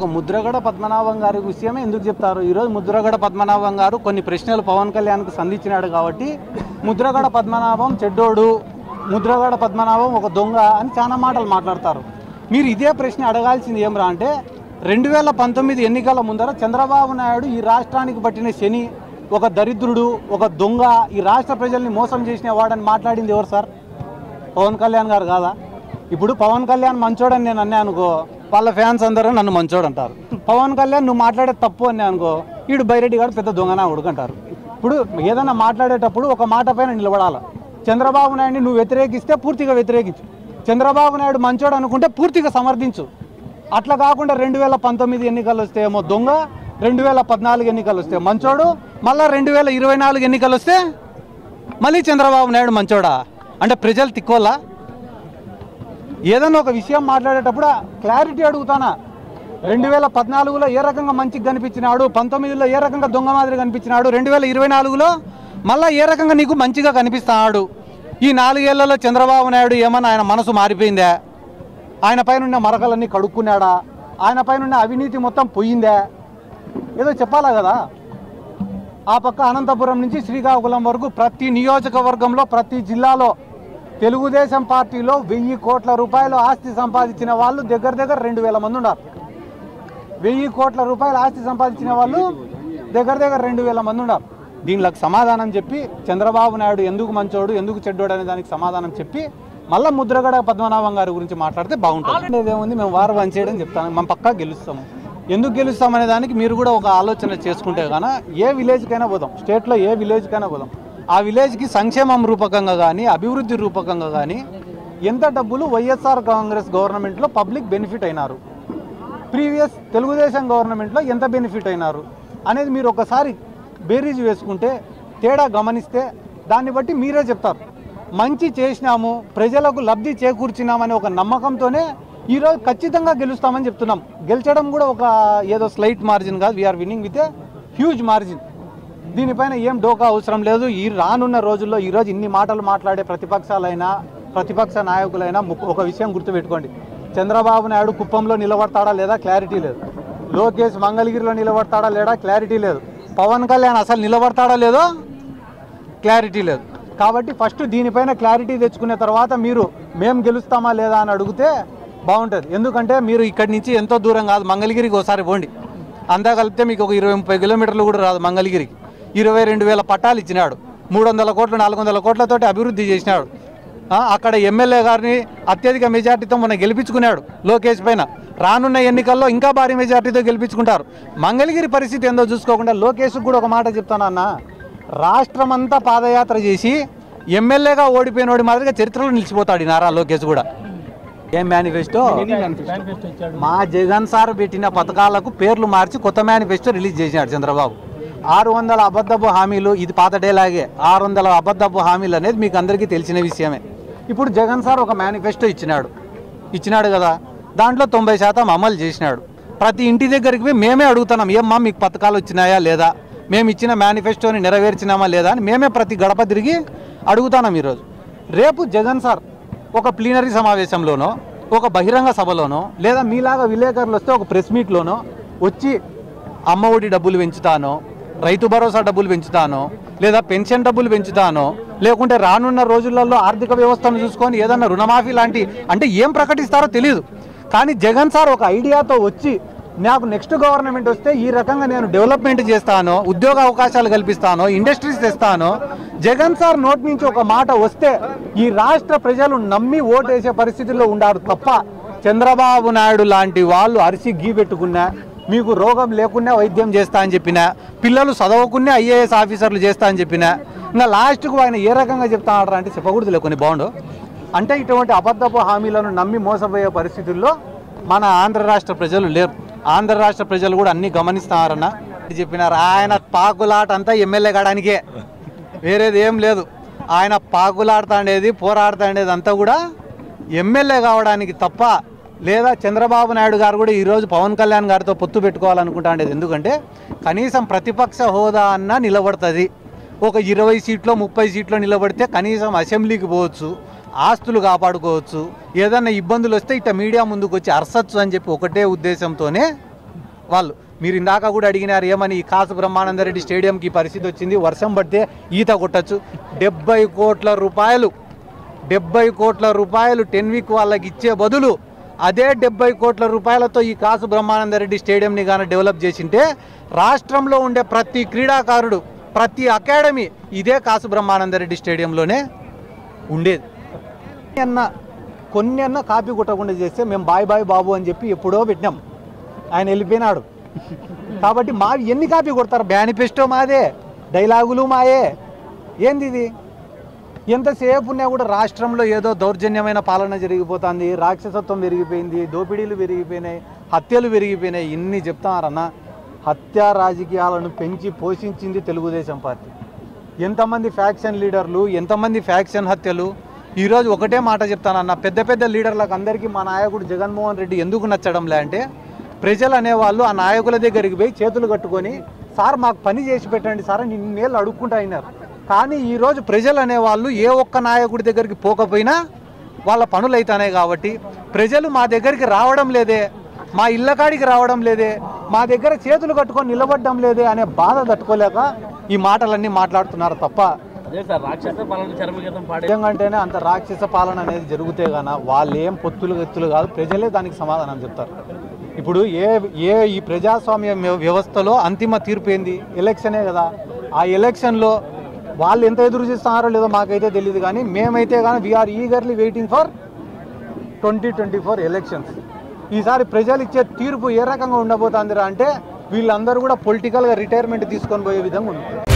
ఒక ముద్రగడ పద్మనాభం గారి విషయమే ఎందుకు చెప్తారు? ఈరోజు ముద్రగడ పద్మనాభం గారు కొన్ని ప్రశ్నలు పవన్ కళ్యాణ్కు సంధించినాడు కాబట్టి ముద్రగడ పద్మనాభం చెడ్డోడు ముద్రగడ పద్మనాభం ఒక దొంగ అని చాలా మాటలు మాట్లాడతారు. మీరు ఇదే ప్రశ్న అడగాల్సింది ఏమరా అంటే రెండు వేల పంతొమ్మిది ఎన్నికల ముందర చంద్రబాబు నాయుడు ఈ రాష్ట్రానికి పట్టిన శని ఒక దరిద్రుడు ఒక దొంగ ఈ రాష్ట్ర ప్రజల్ని మోసం చేసిన వాడని మాట్లాడింది ఎవరు సార్? పవన్ కళ్యాణ్ గారు కాదా? ఇప్పుడు పవన్ కళ్యాణ్ మంచోడని నేను అన్నానుకో వాళ్ళ ఫ్యాన్స్ అందరూ నన్ను మంచోడు అంటారు. పవన్ కళ్యాణ్ నువ్వు మాట్లాడే తప్పు అని అనుకో ఈడు బైరెడ్డి గారు పెద్ద దొంగనా ఉడుకంటారు ఇప్పుడు ఏదైనా మాట్లాడేటప్పుడు ఒక మాట పైన నిలబడాలి. చంద్రబాబు నాయుడిని నువ్వు వ్యతిరేకిస్తే పూర్తిగా వ్యతిరేకించు. చంద్రబాబు నాయుడు మంచోడు అనుకుంటే పూర్తిగా సమర్థించు. అట్లా కాకుండా రెండు వేల పంతొమ్మిది ఎన్నికలు వస్తే ఏమో దొంగ రెండు వేల పద్నాలుగు ఎన్నికలు వస్తే మంచోడు మళ్ళీ రెండు వేల ఇరవై నాలుగు ఎన్నికలు వస్తే మళ్ళీ చంద్రబాబు నాయుడు మంచోడా? అంటే ప్రజలు తిక్కోలా? ఏదైనా ఒక విషయం మాట్లాడేటప్పుడు క్లారిటీ అడుగుతానా? రెండు వేల పద్నాలుగులో ఏ రకంగా మంచిగా కనిపించినాడు? పంతొమ్మిదిలో ఏ రకంగా దొంగ మాదిరి కనిపించినాడు? రెండు వేల ఇరవై నాలుగులో మళ్ళీ ఏ రకంగా నీకు మంచిగా కనిపిస్తున్నాడు? ఈ నాలుగేళ్ళలో చంద్రబాబు నాయుడు ఏమన్నా ఆయన మనసు మారిపోయిందా? ఆయన పైన ఉన్న మరకలన్నీ కడుక్కున్నాడా? ఆయన పైన ఉన్న అవినీతి మొత్తం పోయిందా? ఏదో చెప్పాలా కదా? ఆ పక్క అనంతపురం నుంచి శ్రీకాకుళం వరకు ప్రతి నియోజకవర్గంలో ప్రతి జిల్లాలో తెలుగుదేశం పార్టీలో వెయ్యి కోట్ల రూపాయలు ఆస్తి సంపాదించిన వాళ్ళు దగ్గర దగ్గర రెండు వేల మంది ఉన్నారు. వెయ్యి కోట్ల రూపాయల ఆస్తి సంపాదించిన వాళ్ళు దగ్గర దగ్గర రెండు వేల మంది ఉన్నారు. దీనిలకు సమాధానం చెప్పి చంద్రబాబు నాయుడు ఎందుకు మంచోడు ఎందుకు చెడ్డోడు అనే దానికి సమాధానం చెప్పి మళ్ళీ ముద్రగడ పద్మనాభం గారి గురించి మాట్లాడితే బాగుంటుంది. ఏముంది మేము వారు పనిచేయడం చెప్తాను మేము పక్కా గెలుస్తాము. ఎందుకు గెలుస్తాం అనే దానికి మీరు కూడా ఒక ఆలోచన చేసుకుంటే గాన ఏ విలేజ్కైనా పోదాం. స్టేట్లో ఏ విలేజ్కైనా పోదాం. ఆ విలేజ్కి సంక్షేమం రూపకంగా కానీ అభివృద్ధి రూపకంగా కానీ ఎంత డబ్బులు వైఎస్ఆర్ కాంగ్రెస్ గవర్నమెంట్లో పబ్లిక్ బెనిఫిట్ అయినారు? ప్రీవియస్ తెలుగుదేశం గవర్నమెంట్లో ఎంత బెనిఫిట్ అయినారు? అనేది మీరు ఒకసారి బేరీజ్ వేసుకుంటే తేడా గమనిస్తే దాన్ని బట్టి మీరే చెప్తారు. మంచి చేసినాము ప్రజలకు లబ్ధి చేకూర్చినామనే ఒక నమ్మకంతోనే ఈరోజు ఖచ్చితంగా గెలుస్తామని చెప్తున్నాం. గెలిచడం కూడా ఒక ఏదో స్లైట్ మార్జిన్ కాదు we're winning with a huge margin దీనిపైన ఏం డోకా అవసరం లేదు. ఈ రానున్న రోజుల్లో ఈరోజు ఇన్ని మాటలు మాట్లాడే ప్రతిపక్షాలైనా ప్రతిపక్ష నాయకులైనా ము- ఒక విషయం గుర్తుపెట్టుకోండి. చంద్రబాబు నాయుడు కుప్పంలో నిలబడతాడా లేదా క్లారిటీ లేదు. లోకేష్ మంగళగిరిలో నిలబడతాడా లేదా క్లారిటీ లేదు. పవన్ కళ్యాణ్ అసలు నిలబడతాడా లేదో క్లారిటీ లేదు. కాబట్టి ఫస్ట్ దీనిపైన క్లారిటీ తెచ్చుకున్న తర్వాత మీరు మేము గెలుస్తామా లేదా అని అడిగితే బాగుంటుంది. ఎందుకంటే మీరు ఇక్కడి నుంచి ఎంతో దూరం కాదు. మంగళగిరికి ఒకసారి పోండి. అంతా కలిపితే మీకు ఒక ఇరవై ముప్పై కిలోమీటర్లు కూడా రాదు మంగళగిరికి. ఇరవై రెండు వేల పట్టాలు ఇచ్చినాడు. మూడు వందల కోట్లు నాలుగు వందల కోట్లతోటి అభివృద్ధి చేసినాడు. అక్కడ ఎమ్మెల్యే గారిని అత్యధిక మెజార్టీతో మొన్న గెలిపించుకున్నాడు లోకేష్ పైన. రానున్న ఎన్నికల్లో ఇంకా భారీ మెజార్టీతో గెలిపించుకుంటారు. మంగళగిరి పరిస్థితి ఏందో చూసుకోకుండా లోకేష్ కూడా ఒక మాట చెప్తానన్నా రాష్ట్రమంతా పాదయాత్ర చేసి ఎమ్మెల్యేగా ఓడిపోయినోడి మాదిరిగా చరిత్రలో నిలిచిపోతాడు నారా లోకేష్ కూడా. ఏం మేనిఫెస్టో. మా జగన్ సార్ పెట్టిన పథకాలకు పేర్లు మార్చి కొత్త మేనిఫెస్టో రిలీజ్ చేసినాడు చంద్రబాబు. ఆరు వందల అబద్ధపు హామీలు ఇది పాత డేలాగే ఆరు వందల అబద్ధపు హామీలు అనేది మీకు అందరికీ తెలిసిన విషయమే. ఇప్పుడు జగన్ సార్ ఒక మేనిఫెస్టో ఇచ్చినాడు. ఇచ్చినాడు కదా? దాంట్లో తొంభై శాతం అమలు చేసినాడు. ప్రతి ఇంటి దగ్గరికి పోయి మేమే అడుగుతున్నాం ఏమ్మా మీకు పథకాలు వచ్చినాయా లేదా? మేము ఇచ్చిన మేనిఫెస్టోని నెరవేర్చినామా లేదా? అని మేమే ప్రతి గడప తిరిగి అడుగుతున్నాం ఈరోజు. రేపు జగన్ సార్ ఒక ప్లీనరీ సమావేశంలోనో ఒక బహిరంగ సభలోనో లేదా మీలాగా విలేకరులు వస్తే ఒక ప్రెస్ మీట్లోనో వచ్చి అమ్మ ఒడి డబ్బులు పెంచుతానో రైతు భరోసా డబ్బులు పెంచుతానో లేదా పెన్షన్ డబ్బులు పెంచుతానో లేకుంటే రానున్న రోజులలో ఆర్థిక వ్యవస్థను చూసుకొని ఏదన్నా రుణమాఫీ లాంటి అంటే ఏం ప్రకటిస్తారో తెలియదు కానీ జగన్ సార్ ఒక ఐడియాతో వచ్చి నాకు నెక్స్ట్ గవర్నమెంట్ వస్తే ఈ రకంగా నేను డెవలప్మెంట్ చేస్తాను ఉద్యోగ అవకాశాలు కల్పిస్తాను ఇండస్ట్రీస్ తెస్తాను జగన్ సార్ నోటి నుంచి ఒక మాట వస్తే ఈ రాష్ట్ర ప్రజలు నమ్మి ఓటేసే పరిస్థితుల్లో ఉండారు తప్ప చంద్రబాబు నాయుడు లాంటి వాళ్ళు అరిసి గీ పెట్టుకున్నా మీకు రోగం లేకుండా వైద్యం చేస్తా అని చెప్పిన పిల్లలు చదవకుండా ఐఏఎస్ ఆఫీసర్లు చేస్తా అని చెప్పిన ఇంకా లాస్ట్కు ఆయన ఏ రకంగా చెప్తా ఆడరా అంటే చెప్పకూడదు కొన్ని బాగుండు. అంటే ఇటువంటి అబద్ధపు హామీలను నమ్మి మోసపోయే పరిస్థితుల్లో మన ఆంధ్ర రాష్ట్ర ప్రజలు లేరు. ఆంధ్ర రాష్ట్ర ప్రజలు కూడా అన్ని గమనిస్తారన్న. చెప్పినారు ఆయన పాకులాట అంతా ఎమ్మెల్యే కాడానికే. వేరేది ఏం లేదు. ఆయన పాకులాడుతాండేది పోరాడుతాండేది అంతా కూడా ఎమ్మెల్యే కావడానికి తప్ప లేదా చంద్రబాబు నాయుడు గారు కూడా ఈరోజు పవన్ కళ్యాణ్ గారితో పొత్తు పెట్టుకోవాలనుకుంటాండేది ఎందుకంటే కనీసం ప్రతిపక్ష హోదా అన్న నిలబడుతుంది. ఒక ఇరవై సీట్లో ముప్పై సీట్లో నిలబడితే కనీసం అసెంబ్లీకి పోవచ్చు ఆస్తులు కాపాడుకోవచ్చు ఏదన్నా ఇబ్బందులు వస్తే ఇట్లా మీడియా ముందుకు వచ్చి అరసచ్చు అని చెప్పి ఒకటే ఉద్దేశంతోనే వాళ్ళు. మీరు ఇందాక కూడా అడిగినారు ఏమని ఈ కాసు బ్రహ్మానందరెడ్డి స్టేడియంకి పరిస్థితి వచ్చింది వర్షం పడితే ఈత కొట్టచ్చు. డెబ్బై కోట్ల రూపాయలు డెబ్బై కోట్ల రూపాయలు టెన్ వీక్ వాళ్ళకి ఇచ్చే బదులు అదే డెబ్బై కోట్ల రూపాయలతో ఈ కాసు బ్రహ్మానందరెడ్డి స్టేడియంని కానీ డెవలప్ చేసింటే రాష్ట్రంలో ఉండే ప్రతి క్రీడాకారుడు ప్రతి అకాడమీ ఇదే కాసు బ్రహ్మానందరెడ్డి స్టేడియంలోనే ఉండేది. అన్న కొన్ని అన్న కాపీ కొట్టకుండా చేస్తే మేము బాయ్ బాయ్ బాబు అని చెప్పి ఎప్పుడో పెట్టినాం. ఆయన వెళ్ళిపోయినాడు. కాబట్టి మా ఎన్ని కాపీ కొడతారు? మేనిఫెస్టో మాదే డైలాగులు మాయే. ఏంది ఇది? ఎంతసేపు ఉన్నా కూడా రాష్ట్రంలో ఏదో దౌర్జన్యమైన పాలన జరిగిపోతుంది రాక్షసత్వం పెరిగిపోయింది దోపిడీలు పెరిగిపోయినాయి హత్యలు పెరిగిపోయినాయి ఇన్ని చెప్తారన్న హత్య రాజకీయాలను పెంచి పోషించింది తెలుగుదేశం పార్టీ. ఎంతమంది ఫ్యాక్షన్ లీడర్లు ఎంతమంది ఫ్యాక్షన్ హత్యలు? ఈరోజు ఒకటే మాట చెప్తానన్న. పెద్ద పెద్ద లీడర్లకు అందరికీ మా నాయకుడు జగన్మోహన్ రెడ్డి ఎందుకు నచ్చడంలే అంటే ప్రజలు అనేవాళ్ళు ఆ నాయకుల దగ్గరికి పోయి చేతులు కట్టుకొని సార్ మాకు పని చేసి పెట్టండి సార్ అని ఇన్నేళ్ళు అడుక్కుంటా అయినారు. కానీ ఈరోజు ప్రజలు అనేవాళ్ళు ఏ ఒక్క నాయకుడి దగ్గరికి పోకపోయినా వాళ్ళ పనులు అవుతున్నాయి కాబట్టి ప్రజలు మా దగ్గరికి రావడం లేదే మా ఇళ్ళ కాడికి రావడం లేదే మా దగ్గర చేతులు కట్టుకొని నిలబడడం లేదే అనే బాధ తట్టుకోలేక ఈ మాటలన్నీ మాట్లాడుతున్నారు తప్ప అంటేనే అంత రాక్షస పాలన అనేది జరిగితే గాన వాళ్ళు ఏం పొత్తులు ఎత్తులు కాదు ప్రజలే దానికి సమాధానం చెప్తారు. ఇప్పుడు ఏ ఏ ఈ ప్రజాస్వామ్య వ్య- వ్యవస్థలో అంతిమ తీర్పు ఏంది? ఎలక్షనే కదా. ఆ ఎలక్షన్లో వాళ్ళు ఎంత ఎదురు చూస్తున్నారో లేదో మాకైతే తెలియదు కానీ మేమైతే కానీ we're eagerly waiting for twenty twenty four elections ఈసారి ప్రజలు ఇచ్చే తీర్పు ఏ రకంగా ఉండబోతుందిరా అంటే వీళ్ళందరూ కూడా పొలిటికల్గా రిటైర్మెంట్ తీసుకొని పోయే విధంగా ఉంటుంది